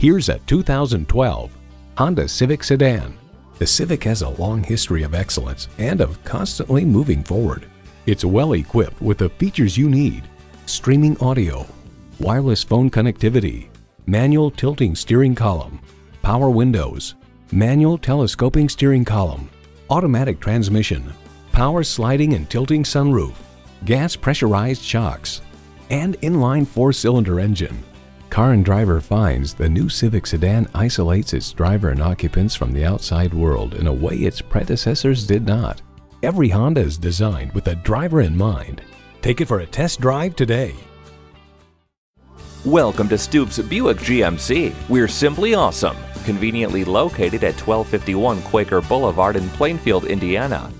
Here's a 2012 Honda Civic Sedan. The Civic has a long history of excellence and of constantly moving forward. It's well equipped with the features you need. Streaming audio, wireless phone connectivity, manual tilting steering column, power windows, manual telescoping steering column, automatic transmission, power sliding and tilting sunroof, gas pressurized shocks, and inline four-cylinder engine. Car and Driver finds the new Civic sedan isolates its driver and occupants from the outside world in a way its predecessors did not. Every Honda is designed with the driver in mind. Take it for a test drive today. Welcome to Stoops Buick GMC. We're simply awesome. Conveniently located at 1251 Quaker Boulevard in Plainfield, Indiana.